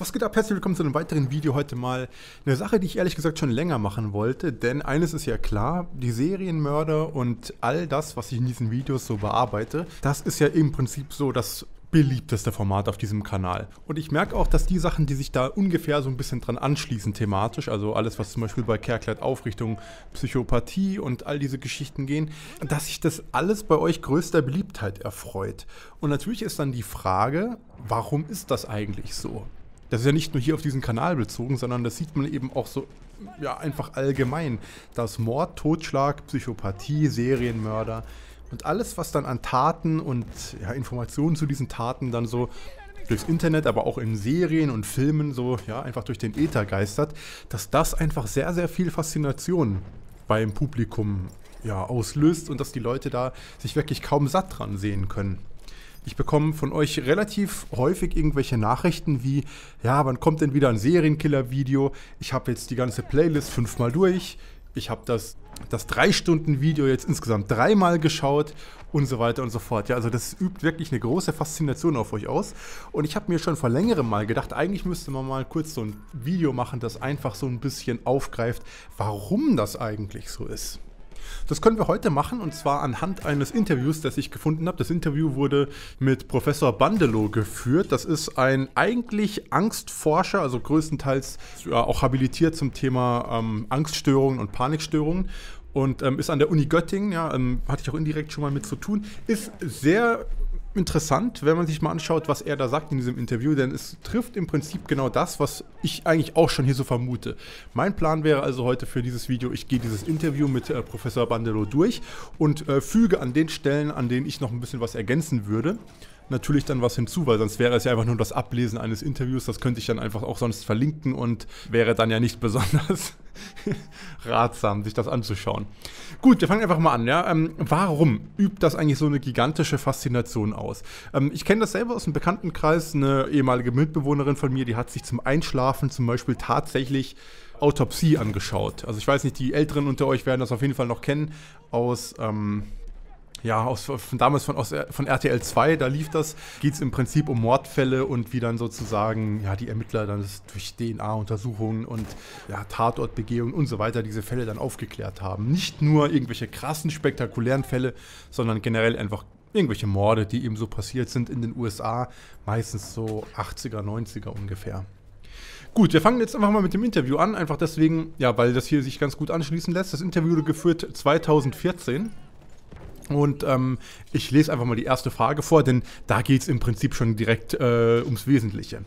Was geht ab? Herzlich willkommen zu einem weiteren Video. Heute mal eine Sache, die ich ehrlich gesagt schon länger machen wollte. Denn eines ist ja klar, die Serienmörder und all das, was ich in diesen Videos so bearbeite, das ist ja im Prinzip so das beliebteste Format auf diesem Kanal. Und ich merke auch, dass die Sachen, die sich da ungefähr so ein bisschen dran anschließen thematisch, also alles, was zum Beispiel bei Kerkleid auf Richtung Psychopathie und all diese Geschichten gehen, dass sich das alles bei euch größter Beliebtheit erfreut. Und natürlich ist dann die Frage, warum ist das eigentlich so? Das ist ja nicht nur hier auf diesen Kanal bezogen, sondern das sieht man eben auch so, ja, einfach allgemein. Dass Mord, Totschlag, Psychopathie, Serienmörder und alles, was dann an Taten und ja, Informationen zu diesen Taten dann so durchs Internet, aber auch in Serien und Filmen so, ja, einfach durch den Äther geistert, dass das einfach sehr, sehr viel Faszination beim Publikum ja, auslöst und dass die Leute da sich wirklich kaum satt dran sehen können. Ich bekomme von euch relativ häufig irgendwelche Nachrichten wie, ja, wann kommt denn wieder ein Serienkiller-Video? Ich habe jetzt die ganze Playlist fünfmal durch. Ich habe das, das Drei-Stunden-Video jetzt insgesamt dreimal geschaut und so weiter und so fort. Ja, also das übt wirklich eine große Faszination auf euch aus. Und ich habe mir schon vor längerem mal gedacht, eigentlich müsste man mal kurz so ein Video machen, das einfach so ein bisschen aufgreift, warum das eigentlich so ist. Das können wir heute machen und zwar anhand eines Interviews, das ich gefunden habe. Das Interview wurde mit Professor Bandelow geführt. Das ist ein eigentlich Angstforscher, also größtenteils auch habilitiert zum Thema ähm, Angststörungen und Panikstörungen und ähm, ist an der Uni Göttingen, ja, ähm, hatte ich auch indirekt schon mal mit zu tun, ist sehr interessant, wenn man sich mal anschaut, was er da sagt in diesem Interview, denn es trifft im Prinzip genau das, was ich eigentlich auch schon hier so vermute. Mein Plan wäre also heute für dieses Video, ich gehe dieses Interview mit äh, Professor Bandello durch und äh, füge an den Stellen, an denen ich noch ein bisschen was ergänzen würde, natürlich dann was hinzu, weil sonst wäre es ja einfach nur das Ablesen eines Interviews. Das könnte ich dann einfach auch sonst verlinken und wäre dann ja nicht besonders ratsam, sich das anzuschauen. Gut, wir fangen einfach mal an. Ja? Ähm, warum übt das eigentlich so eine gigantische Faszination aus? Ähm, ich kenne das selber aus einem Bekanntenkreis. Eine ehemalige Mitbewohnerin von mir, die hat sich zum Einschlafen zum Beispiel tatsächlich Autopsie angeschaut. Also ich weiß nicht, die Älteren unter euch werden das auf jeden Fall noch kennen aus... Ähm, ja, aus, von damals von, aus, von RTL 2, da lief das, geht es im Prinzip um Mordfälle und wie dann sozusagen ja, die Ermittler dann durch DNA-Untersuchungen und ja, Tatortbegehungen und so weiter diese Fälle dann aufgeklärt haben. Nicht nur irgendwelche krassen, spektakulären Fälle, sondern generell einfach irgendwelche Morde, die eben so passiert sind in den USA, meistens so 80er, 90er ungefähr. Gut, wir fangen jetzt einfach mal mit dem Interview an, einfach deswegen, ja, weil das hier sich ganz gut anschließen lässt. Das Interview wurde geführt 2014 und ähm, ich lese einfach mal die erste Frage vor, denn da geht es im Prinzip schon direkt äh, ums Wesentliche.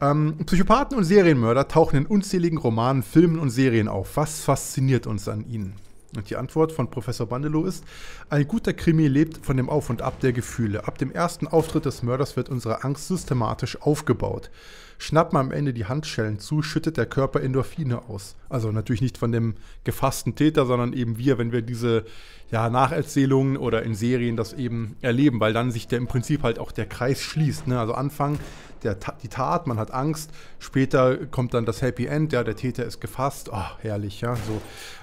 Ähm, Psychopathen und Serienmörder tauchen in unzähligen Romanen, Filmen und Serien auf. Was fasziniert uns an ihnen? Und die Antwort von Professor Bandelow ist, ein guter Krimi lebt von dem Auf und Ab der Gefühle. Ab dem ersten Auftritt des Mörders wird unsere Angst systematisch aufgebaut. Schnappen am Ende die Handschellen zu, schüttet der Körper Endorphine aus. Also natürlich nicht von dem gefassten Täter, sondern eben wir, wenn wir diese ja, Nacherzählungen oder in Serien das eben erleben, weil dann sich der im Prinzip halt auch der Kreis schließt. Ne? Also Anfang der, die Tat, man hat Angst, später kommt dann das Happy End, ja, der Täter ist gefasst, oh, herrlich, ja, so.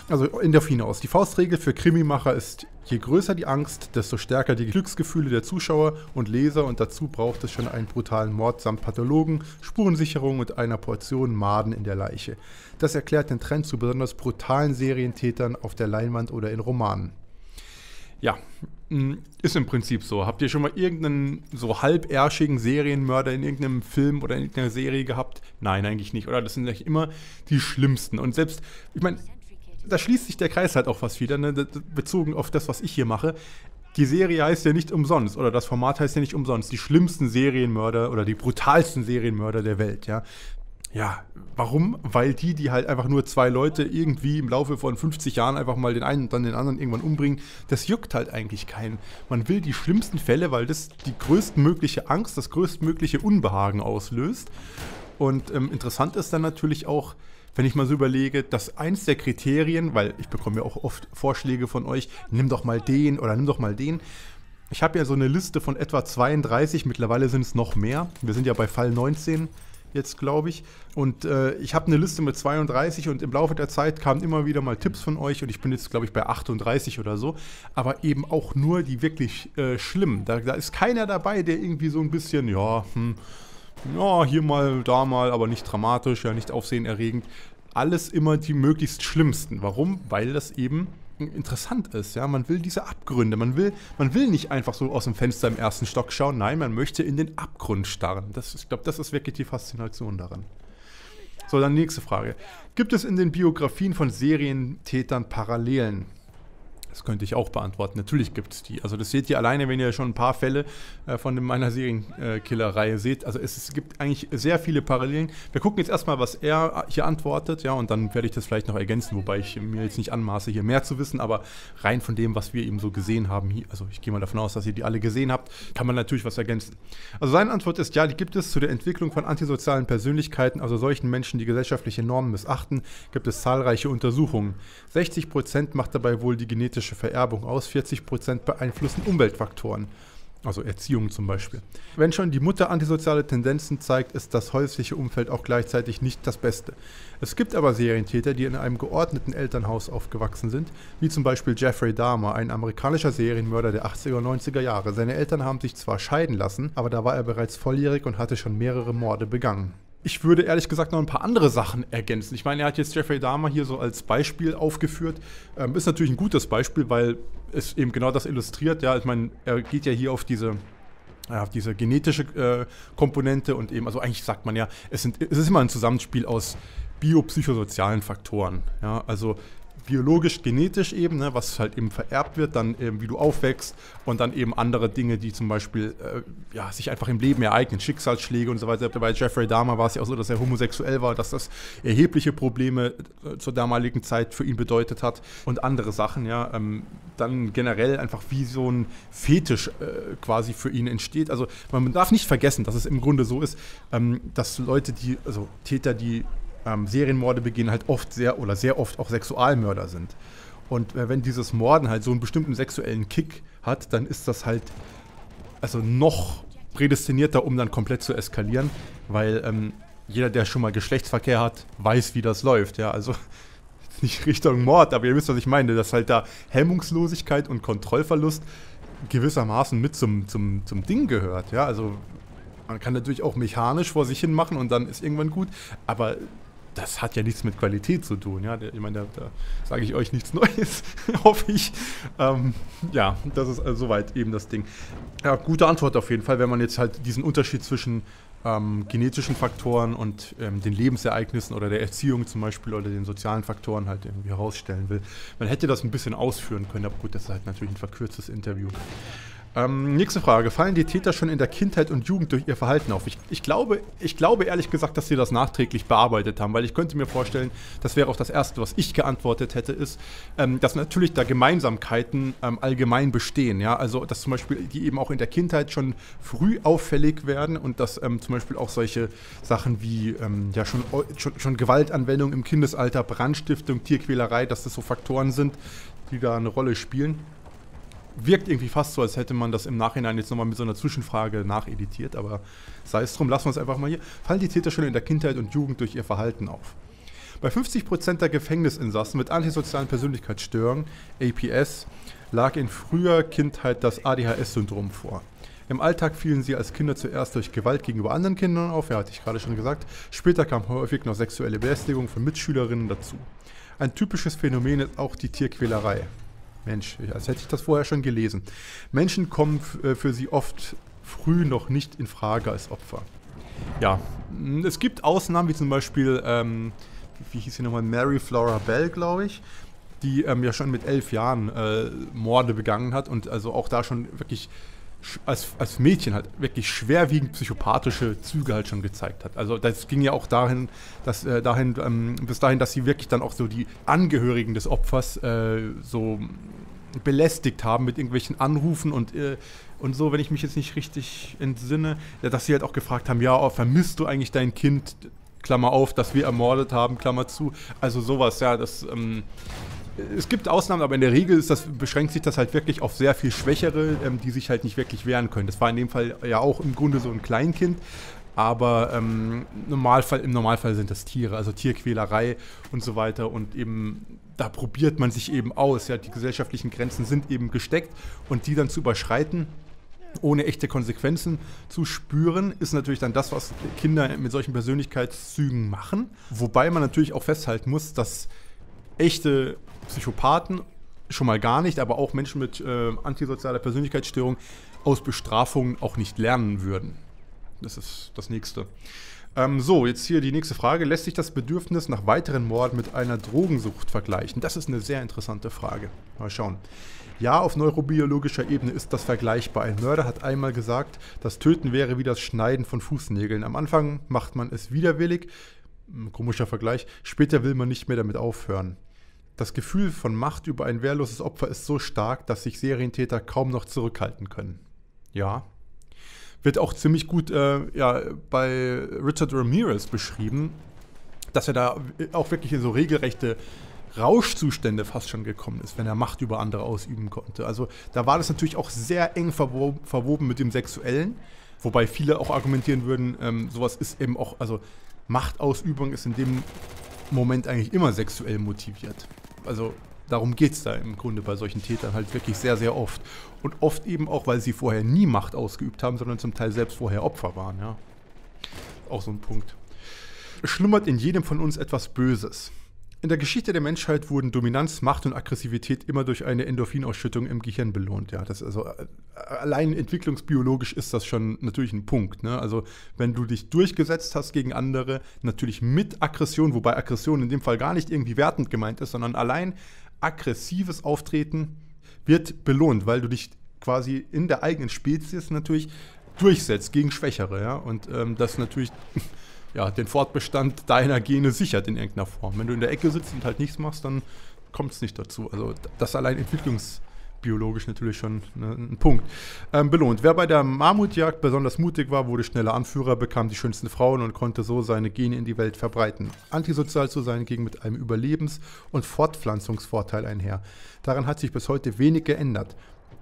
Also Endorphine aus. Die Faustregel für Krimimacher ist, je größer die Angst, desto stärker die Glücksgefühle der Zuschauer und Leser und dazu braucht es schon einen brutalen Mord samt Pathologen, Spurensicherung und einer Portion Maden in der Leiche. Das erklärt den Trend zu besonders brutalen Serientätern auf der Leinwand oder in Romanen. Ja, mm, ist im Prinzip so. Habt ihr schon mal irgendeinen so halbärschigen Serienmörder in irgendeinem Film oder in irgendeiner Serie gehabt? Nein, eigentlich nicht. Oder das sind eigentlich immer die schlimmsten. Und selbst, ich meine, da schließt sich der Kreis halt auch fast wieder, ne? bezogen auf das, was ich hier mache. Die Serie heißt ja nicht umsonst, oder das Format heißt ja nicht umsonst, die schlimmsten Serienmörder oder die brutalsten Serienmörder der Welt, ja. Ja, warum? Weil die, die halt einfach nur zwei Leute irgendwie im Laufe von 50 Jahren einfach mal den einen und dann den anderen irgendwann umbringen, das juckt halt eigentlich keinen. Man will die schlimmsten Fälle, weil das die größtmögliche Angst, das größtmögliche Unbehagen auslöst. Und ähm, interessant ist dann natürlich auch, wenn ich mal so überlege, dass eins der Kriterien, weil ich bekomme ja auch oft Vorschläge von euch, nimm doch mal den oder nimm doch mal den. Ich habe ja so eine Liste von etwa 32, mittlerweile sind es noch mehr. Wir sind ja bei Fall 19 jetzt, glaube ich. Und äh, ich habe eine Liste mit 32 und im Laufe der Zeit kamen immer wieder mal Tipps von euch und ich bin jetzt, glaube ich, bei 38 oder so. Aber eben auch nur die wirklich äh, schlimmen. Da, da, ist keiner dabei, der irgendwie so ein bisschen, ja, hm, ja, hier mal, da mal, aber nicht dramatisch, ja, nicht aufsehenerregend. Alles immer die möglichst schlimmsten. Warum? Weil das eben interessant ist. Ja, man will diese Abgründe. Man will, man will nicht einfach so aus dem Fenster im ersten Stock schauen. Nein, man möchte in den Abgrund starren. Das, ich glaube, das ist wirklich die Faszination daran. So, dann nächste Frage. Gibt es in den Biografien von Serientätern Parallelen? Das könnte ich auch beantworten. Natürlich gibt es die. Also das seht ihr alleine, wenn ihr schon ein paar Fälle äh, von meiner Serienkiller-Reihe seht. Also es, es, gibt eigentlich sehr viele Parallelen. Wir gucken jetzt erstmal, was er hier antwortet, ja, und dann werde ich das vielleicht noch ergänzen, wobei ich mir jetzt nicht anmaße, hier mehr zu wissen, aber rein von dem, was wir eben so gesehen haben, hier, also ich gehe mal davon aus, dass ihr die alle gesehen habt, kann man natürlich was ergänzen. Also seine Antwort ist, ja, die gibt es zu der Entwicklung von antisozialen Persönlichkeiten, also solchen Menschen, die gesellschaftliche Normen missachten, gibt es zahlreiche Untersuchungen. 60 Prozent macht dabei wohl die genetische genetische Vererbung aus, 40% beeinflussen Umweltfaktoren. Also Erziehung zum Beispiel. Wenn schon die Mutter antisoziale Tendenzen zeigt, ist das häusliche Umfeld auch gleichzeitig nicht das Beste. Es gibt aber Serientäter, die in einem geordneten Elternhaus aufgewachsen sind, wie zum Beispiel Jeffrey Dahmer, ein amerikanischer Serienmörder der 80er und 90er Jahre. Seine Eltern haben sich zwar scheiden lassen, aber da war er bereits volljährig und hatte schon mehrere Morde begangen. Ich würde ehrlich gesagt noch ein paar andere Sachen ergänzen. Ich meine, er hat jetzt Jeffrey Dahmer hier so als Beispiel aufgeführt. Ähm, ist natürlich ein gutes Beispiel, weil es eben genau das illustriert. Ja, ich meine, er geht ja hier auf diese auf diese genetische äh, Komponente und eben, also eigentlich sagt man ja, es, sind, es ist immer ein Zusammenspiel aus biopsychosozialen Faktoren. Ja, also biologisch, genetisch eben, ne, was halt eben vererbt wird, dann eben wie du aufwächst und dann eben andere Dinge, die zum Beispiel äh, ja, sich einfach im Leben ereignen, Schicksalsschläge und so weiter. Bei Jeffrey Dahmer war es ja auch so, dass er homosexuell war, dass das erhebliche Probleme äh, zur damaligen Zeit für ihn bedeutet hat und andere Sachen, ja. Ähm, dann generell einfach wie so ein Fetisch äh, quasi für ihn entsteht. Also man darf nicht vergessen, dass es im Grunde so ist, ähm, dass Leute, die, also Täter, die ähm, Serienmorde begehen, halt oft sehr oder sehr oft auch Sexualmörder sind. Und äh, wenn dieses Morden halt so einen bestimmten sexuellen Kick hat, dann ist das halt also noch prädestinierter, um dann komplett zu eskalieren, weil ähm, jeder, der schon mal Geschlechtsverkehr hat, weiß, wie das läuft. Ja, also nicht Richtung Mord, aber ihr wisst, was ich meine, dass halt da Hemmungslosigkeit und Kontrollverlust gewissermaßen mit zum, zum, zum Ding gehört. Ja, also man kann natürlich auch mechanisch vor sich hin machen und dann ist irgendwann gut, aber das hat ja nichts mit Qualität zu tun. Ja? Ich meine, da, da sage ich euch nichts Neues, hoffe ich. Ähm, ja, das ist also soweit eben das Ding. Ja, gute Antwort auf jeden Fall, wenn man jetzt halt diesen Unterschied zwischen ähm, genetischen Faktoren und ähm, den Lebensereignissen oder der Erziehung zum Beispiel oder den sozialen Faktoren halt irgendwie herausstellen will. Man hätte das ein bisschen ausführen können, aber gut, das ist halt natürlich ein verkürztes Interview. Ähm, nächste Frage. Fallen die Täter schon in der Kindheit und Jugend durch ihr Verhalten auf? Ich, ich, glaube, ich glaube ehrlich gesagt, dass sie das nachträglich bearbeitet haben, weil ich könnte mir vorstellen, das wäre auch das Erste, was ich geantwortet hätte, ist, ähm, dass natürlich da Gemeinsamkeiten ähm, allgemein bestehen. Ja? Also, dass zum Beispiel die eben auch in der Kindheit schon früh auffällig werden und dass ähm, zum Beispiel auch solche Sachen wie ähm, ja, schon, schon, schon Gewaltanwendung im Kindesalter, Brandstiftung, Tierquälerei, dass das so Faktoren sind, die da eine Rolle spielen wirkt irgendwie fast so, als hätte man das im Nachhinein jetzt nochmal mit so einer Zwischenfrage nacheditiert, aber sei es drum, lassen wir es einfach mal hier. Fallen die Täter schon in der Kindheit und Jugend durch ihr Verhalten auf? Bei 50% der Gefängnisinsassen mit antisozialen Persönlichkeitsstörungen, APS, lag in früher Kindheit das ADHS-Syndrom vor. Im Alltag fielen sie als Kinder zuerst durch Gewalt gegenüber anderen Kindern auf, ja, hatte ich gerade schon gesagt. Später kam häufig noch sexuelle Belästigung von Mitschülerinnen dazu. Ein typisches Phänomen ist auch die Tierquälerei. Mensch, als hätte ich das vorher schon gelesen. Menschen kommen äh, für sie oft früh noch nicht in Frage als Opfer. Ja, es gibt Ausnahmen, wie zum Beispiel, ähm, wie hieß sie nochmal, Mary Flora Bell, glaube ich, die ähm, ja schon mit elf Jahren äh, Morde begangen hat und also auch da schon wirklich als, als Mädchen halt wirklich schwerwiegend psychopathische Züge halt schon gezeigt hat. Also das ging ja auch dahin, dass äh, dahin, ähm, bis dahin, dass sie wirklich dann auch so die Angehörigen des Opfers äh, so belästigt haben mit irgendwelchen Anrufen und, äh, und so, wenn ich mich jetzt nicht richtig entsinne, dass sie halt auch gefragt haben, ja, oh, vermisst du eigentlich dein Kind? Klammer auf, dass wir ermordet haben, Klammer zu. Also sowas, ja, das ähm, es gibt Ausnahmen, aber in der Regel das, beschränkt sich das halt wirklich auf sehr viel Schwächere, ähm, die sich halt nicht wirklich wehren können. Das war in dem Fall ja auch im Grunde so ein Kleinkind, aber ähm, Normalfall, im Normalfall sind das Tiere, also Tierquälerei und so weiter und eben da probiert man sich eben aus. Ja, die gesellschaftlichen Grenzen sind eben gesteckt und die dann zu überschreiten, ohne echte Konsequenzen zu spüren, ist natürlich dann das, was Kinder mit solchen Persönlichkeitszügen machen. Wobei man natürlich auch festhalten muss, dass echte Psychopathen schon mal gar nicht, aber auch Menschen mit äh, antisozialer Persönlichkeitsstörung aus Bestrafungen auch nicht lernen würden. Das ist das nächste. Ähm, so, jetzt hier die nächste Frage. Lässt sich das Bedürfnis nach weiteren Morden mit einer Drogensucht vergleichen? Das ist eine sehr interessante Frage. Mal schauen. Ja, auf neurobiologischer Ebene ist das vergleichbar. Ein Mörder hat einmal gesagt, das Töten wäre wie das Schneiden von Fußnägeln. Am Anfang macht man es widerwillig, komischer Vergleich, später will man nicht mehr damit aufhören. Das Gefühl von Macht über ein wehrloses Opfer ist so stark, dass sich Serientäter kaum noch zurückhalten können. Ja. Wird auch ziemlich gut äh, ja, bei Richard Ramirez beschrieben, dass er da auch wirklich in so regelrechte Rauschzustände fast schon gekommen ist, wenn er Macht über andere ausüben konnte. Also da war das natürlich auch sehr eng verwoben, verwoben mit dem Sexuellen, wobei viele auch argumentieren würden, ähm, sowas ist eben auch, also Machtausübung ist in dem Moment eigentlich immer sexuell motiviert. Also darum geht es da im Grunde bei solchen Tätern halt wirklich sehr, sehr oft. Und oft eben auch, weil sie vorher nie Macht ausgeübt haben, sondern zum Teil selbst vorher Opfer waren, ja. Auch so ein Punkt. Schlummert in jedem von uns etwas Böses. In der Geschichte der Menschheit wurden Dominanz, Macht und Aggressivität immer durch eine Endorphinausschüttung im Gehirn belohnt. Ja, das also äh, allein entwicklungsbiologisch ist das schon natürlich ein Punkt. Ne? Also wenn du dich durchgesetzt hast gegen andere, natürlich mit Aggression, wobei Aggression in dem Fall gar nicht irgendwie wertend gemeint ist, sondern allein aggressives Auftreten wird belohnt, weil du dich quasi in der eigenen Spezies natürlich durchsetzt gegen Schwächere. Ja? Und ähm, das natürlich ja, den Fortbestand deiner Gene sichert in irgendeiner Form. Wenn du in der Ecke sitzt und halt nichts machst, dann kommt es nicht dazu. Also das allein entwicklungsbiologisch natürlich schon ne, ein Punkt. Ähm, belohnt. Wer bei der Mammutjagd besonders mutig war, wurde schneller Anführer, bekam die schönsten Frauen und konnte so seine Gene in die Welt verbreiten. Antisozial zu sein ging mit einem Überlebens- und Fortpflanzungsvorteil einher. Daran hat sich bis heute wenig geändert.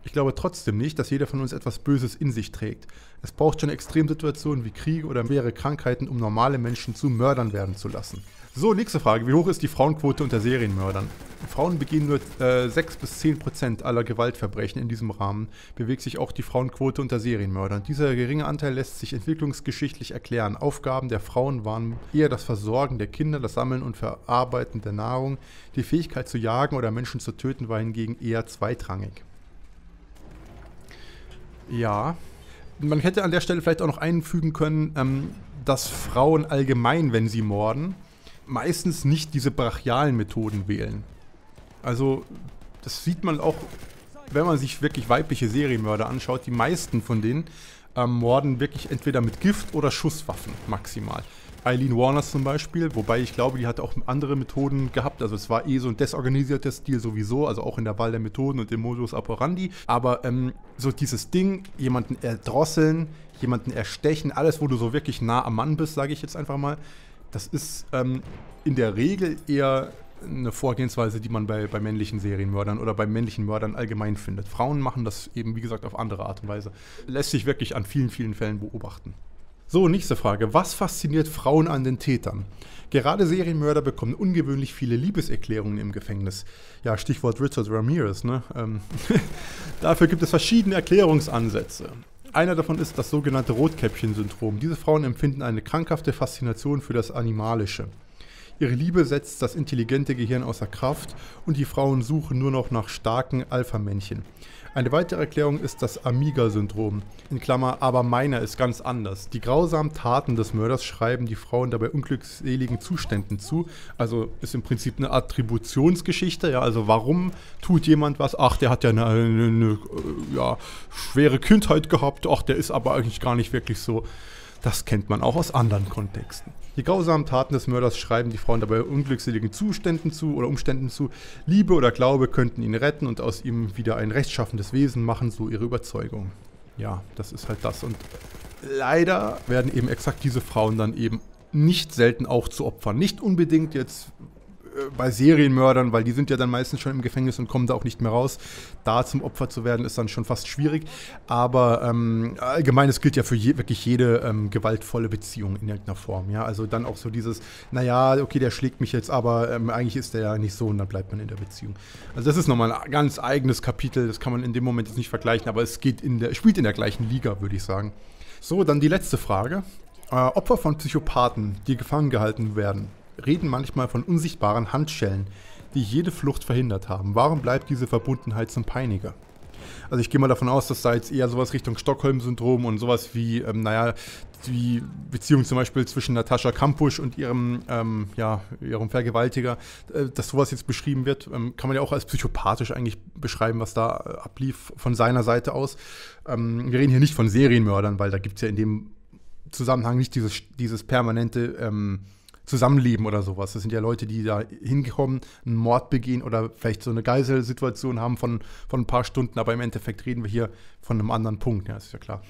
Ich glaube trotzdem nicht, dass jeder von uns etwas Böses in sich trägt. Es braucht schon Extremsituationen wie Kriege oder mehrere Krankheiten, um normale Menschen zu Mördern werden zu lassen. So, nächste Frage. Wie hoch ist die Frauenquote unter Serienmördern? Frauen begehen nur äh, 6 bis 10 Prozent aller Gewaltverbrechen. In diesem Rahmen bewegt sich auch die Frauenquote unter Serienmördern. Dieser geringe Anteil lässt sich entwicklungsgeschichtlich erklären. Aufgaben der Frauen waren eher das Versorgen der Kinder, das Sammeln und Verarbeiten der Nahrung. Die Fähigkeit zu jagen oder Menschen zu töten war hingegen eher zweitrangig. Ja. Man hätte an der Stelle vielleicht auch noch einfügen können, ähm, dass Frauen allgemein, wenn sie morden, meistens nicht diese brachialen Methoden wählen. Also, das sieht man auch, wenn man sich wirklich weibliche Serienmörder anschaut. Die meisten von denen ähm, morden wirklich entweder mit Gift oder Schusswaffen maximal. Eileen Warner zum Beispiel, wobei ich glaube, die hat auch andere Methoden gehabt. Also es war eh so ein desorganisierter Stil sowieso, also auch in der Wahl der Methoden und dem Modus operandi. Aber ähm, so dieses Ding, jemanden erdrosseln, jemanden erstechen, alles, wo du so wirklich nah am Mann bist, sage ich jetzt einfach mal, das ist ähm, in der Regel eher eine Vorgehensweise, die man bei, bei männlichen Serienmördern oder bei männlichen Mördern allgemein findet. Frauen machen das eben, wie gesagt, auf andere Art und Weise. Lässt sich wirklich an vielen, vielen Fällen beobachten. So, nächste Frage. Was fasziniert Frauen an den Tätern? Gerade Serienmörder bekommen ungewöhnlich viele Liebeserklärungen im Gefängnis. Ja, Stichwort Richard Ramirez, ne? Ähm Dafür gibt es verschiedene Erklärungsansätze. Einer davon ist das sogenannte Rotkäppchen-Syndrom. Diese Frauen empfinden eine krankhafte Faszination für das Animalische. Ihre Liebe setzt das intelligente Gehirn außer Kraft und die Frauen suchen nur noch nach starken Alpha-Männchen. Eine weitere Erklärung ist das Amiga-Syndrom. In Klammer, aber meiner ist ganz anders. Die grausamen Taten des Mörders schreiben die Frauen dabei unglückseligen Zuständen zu. Also ist im Prinzip eine Attributionsgeschichte. Ja, also warum tut jemand was? Ach, der hat ja eine, eine, eine äh, ja, schwere Kindheit gehabt. Ach, der ist aber eigentlich gar nicht wirklich so. Das kennt man auch aus anderen Kontexten. Die grausamen Taten des Mörders schreiben die Frauen dabei unglückseligen Zuständen zu oder Umständen zu. Liebe oder Glaube könnten ihn retten und aus ihm wieder ein rechtschaffendes Wesen machen, so ihre Überzeugung. Ja, das ist halt das. Und leider werden eben exakt diese Frauen dann eben nicht selten auch zu Opfern. Nicht unbedingt jetzt bei Serienmördern, weil die sind ja dann meistens schon im Gefängnis und kommen da auch nicht mehr raus. Da zum Opfer zu werden, ist dann schon fast schwierig. Aber ähm, allgemein, es gilt ja für je, wirklich jede ähm, gewaltvolle Beziehung in irgendeiner Form. Ja, also dann auch so dieses, naja, okay, der schlägt mich jetzt, aber ähm, eigentlich ist der ja nicht so und dann bleibt man in der Beziehung. Also das ist nochmal ein ganz eigenes Kapitel, das kann man in dem Moment jetzt nicht vergleichen, aber es geht in der, spielt in der gleichen Liga, würde ich sagen. So, dann die letzte Frage. Äh, Opfer von Psychopathen, die gefangen gehalten werden, reden manchmal von unsichtbaren Handschellen, die jede Flucht verhindert haben. Warum bleibt diese Verbundenheit zum Peiniger? Also ich gehe mal davon aus, dass da jetzt eher sowas Richtung Stockholm-Syndrom und sowas wie, ähm, naja, die Beziehung zum Beispiel zwischen Natascha Kampusch und ihrem, ähm, ja, ihrem Vergewaltiger, äh, dass sowas jetzt beschrieben wird, ähm, kann man ja auch als psychopathisch eigentlich beschreiben, was da äh, ablief von seiner Seite aus. Ähm, wir reden hier nicht von Serienmördern, weil da gibt es ja in dem Zusammenhang nicht dieses, dieses permanente ähm, Zusammenleben oder sowas. Das sind ja Leute, die da hinkommen, einen Mord begehen oder vielleicht so eine Geiselsituation haben von, von ein paar Stunden, aber im Endeffekt reden wir hier von einem anderen Punkt, ja, ist ja klar.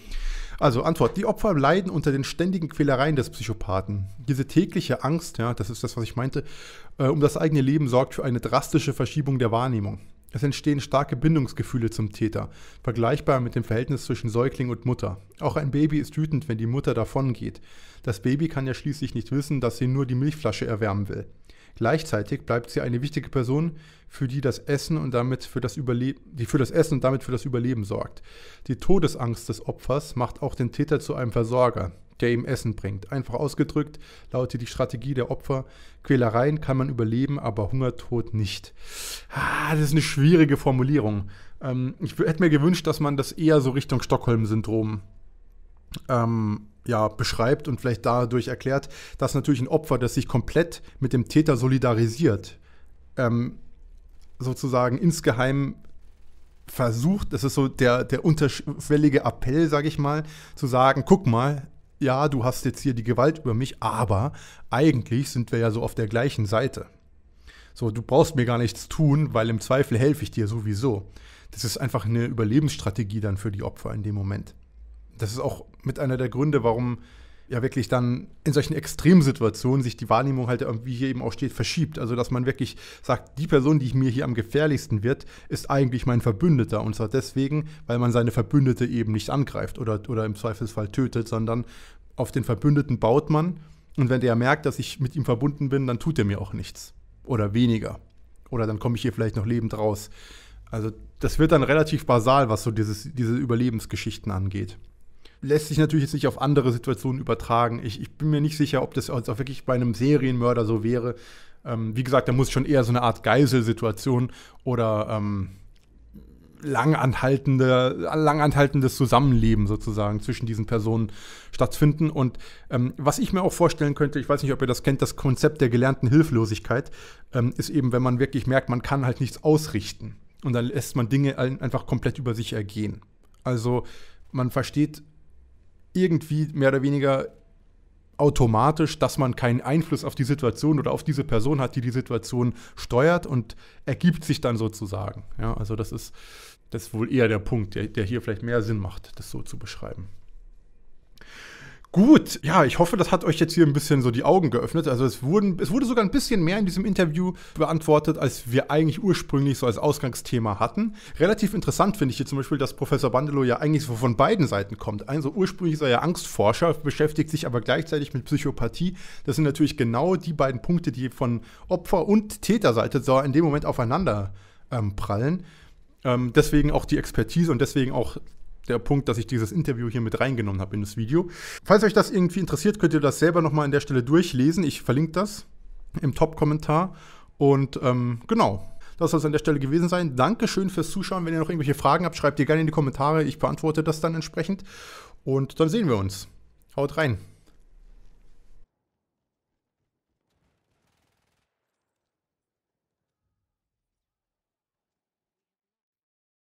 Also Antwort, die Opfer leiden unter den ständigen Quälereien des Psychopathen. Diese tägliche Angst, ja, das ist das, was ich meinte, äh, um das eigene Leben sorgt für eine drastische Verschiebung der Wahrnehmung. Es entstehen starke Bindungsgefühle zum Täter, vergleichbar mit dem Verhältnis zwischen Säugling und Mutter. Auch ein Baby ist wütend, wenn die Mutter davongeht. Das Baby kann ja schließlich nicht wissen, dass sie nur die Milchflasche erwärmen will. Gleichzeitig bleibt sie eine wichtige Person, für die das Essen und damit für das Überleben, die für das Essen und damit für das Überleben sorgt. Die Todesangst des Opfers macht auch den Täter zu einem Versorger, der ihm Essen bringt. Einfach ausgedrückt lautet die Strategie der Opfer, Quälereien kann man überleben, aber Hungertod nicht. Ah, das ist eine schwierige Formulierung. Ähm, ich hätte mir gewünscht, dass man das eher so Richtung Stockholm-Syndrom ähm, ja, beschreibt und vielleicht dadurch erklärt, dass natürlich ein Opfer, das sich komplett mit dem Täter solidarisiert, ähm, sozusagen insgeheim versucht, das ist so der, der unterschwellige Appell, sage ich mal, zu sagen, guck mal, ja, du hast jetzt hier die Gewalt über mich, aber eigentlich sind wir ja so auf der gleichen Seite. So, du brauchst mir gar nichts tun, weil im Zweifel helfe ich dir sowieso. Das ist einfach eine Überlebensstrategie dann für die Opfer in dem Moment. Das ist auch mit einer der Gründe, warum ja wirklich dann in solchen Extremsituationen sich die Wahrnehmung halt, wie hier eben auch steht, verschiebt. Also dass man wirklich sagt, die Person, die mir hier am gefährlichsten wird, ist eigentlich mein Verbündeter. Und zwar deswegen, weil man seine Verbündete eben nicht angreift oder, oder im Zweifelsfall tötet, sondern auf den Verbündeten baut man. Und wenn der merkt, dass ich mit ihm verbunden bin, dann tut er mir auch nichts. Oder weniger. Oder dann komme ich hier vielleicht noch lebend raus. Also das wird dann relativ basal, was so dieses, diese Überlebensgeschichten angeht lässt sich natürlich jetzt nicht auf andere Situationen übertragen. Ich, ich bin mir nicht sicher, ob das auch wirklich bei einem Serienmörder so wäre. Ähm, wie gesagt, da muss schon eher so eine Art Geiselsituation oder ähm, langanhaltende, langanhaltendes Zusammenleben sozusagen zwischen diesen Personen stattfinden. Und ähm, was ich mir auch vorstellen könnte, ich weiß nicht, ob ihr das kennt, das Konzept der gelernten Hilflosigkeit ähm, ist eben, wenn man wirklich merkt, man kann halt nichts ausrichten. Und dann lässt man Dinge einfach komplett über sich ergehen. Also man versteht irgendwie mehr oder weniger automatisch, dass man keinen Einfluss auf die Situation oder auf diese Person hat, die die Situation steuert und ergibt sich dann sozusagen. Ja, also das ist, das ist wohl eher der Punkt, der, der hier vielleicht mehr Sinn macht, das so zu beschreiben. Gut, ja, ich hoffe, das hat euch jetzt hier ein bisschen so die Augen geöffnet. Also es, wurden, es wurde sogar ein bisschen mehr in diesem Interview beantwortet, als wir eigentlich ursprünglich so als Ausgangsthema hatten. Relativ interessant finde ich hier zum Beispiel, dass Professor Bandelow ja eigentlich so von beiden Seiten kommt. Also ursprünglich ist er ja Angstforscher, beschäftigt sich aber gleichzeitig mit Psychopathie. Das sind natürlich genau die beiden Punkte, die von Opfer- und Täterseite so in dem Moment aufeinander ähm, prallen. Ähm, deswegen auch die Expertise und deswegen auch der Punkt, dass ich dieses Interview hier mit reingenommen habe in das Video. Falls euch das irgendwie interessiert, könnt ihr das selber nochmal an der Stelle durchlesen. Ich verlinke das im Top-Kommentar. Und ähm, genau, das soll es an der Stelle gewesen sein. Dankeschön fürs Zuschauen. Wenn ihr noch irgendwelche Fragen habt, schreibt ihr gerne in die Kommentare. Ich beantworte das dann entsprechend. Und dann sehen wir uns. Haut rein.